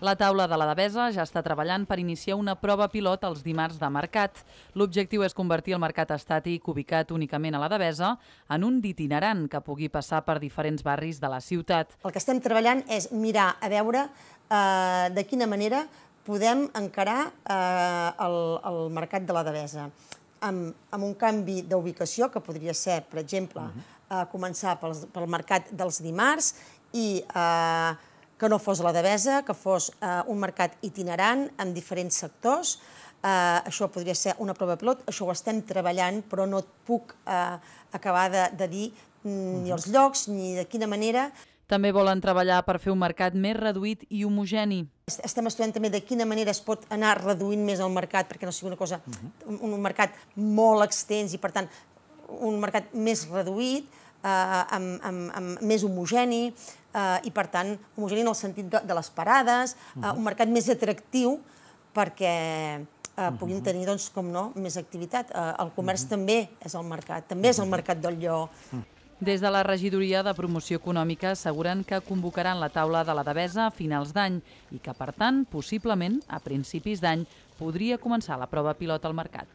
La taula de la Devesa ja està treballant per iniciar una prova pilot els dimarts de mercat. L'objectiu és convertir el mercat estàtic ubicat únicament a la Devesa en un d'itinerant que pugui passar per diferents barris de la ciutat. El que estem treballant és mirar a veure eh, de quina manera podem encarar eh, el, el mercat de la Devesa amb, amb un canvi d'ubicació que podria ser, per exemple, uh -huh. eh, començar pel, pel mercat dels dimarts i eh, que no fos la Devesa, que fos eh, un mercat itinerant amb diferents sectors. Eh, això podria ser una prova pilot, això ho estem treballant, però no et puc eh, acabar de, de dir ni els llocs ni de quina manera. També volen treballar per fer un mercat més reduït i homogeni. Estem estudiant també de quina manera es pot anar reduint més el mercat perquè no sigui una cosa, un, un mercat molt extens i, per tant, un mercat més reduït, amb, amb, amb més homogeni, eh, i per tant homogeni en el sentit de, de les parades, eh, un mercat més atractiu perquè eh, puguin tenir, doncs, com no, més activitat. Eh, el comerç també és el mercat, també és el mercat del lloc. Des de la regidoria de promoció econòmica asseguren que convocaran la taula de la Devesa a finals d'any i que, per tant, possiblement, a principis d'any, podria començar la prova pilot al mercat.